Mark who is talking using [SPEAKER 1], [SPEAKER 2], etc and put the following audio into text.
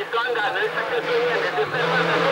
[SPEAKER 1] 勇敢能吃是对面的，是正面的。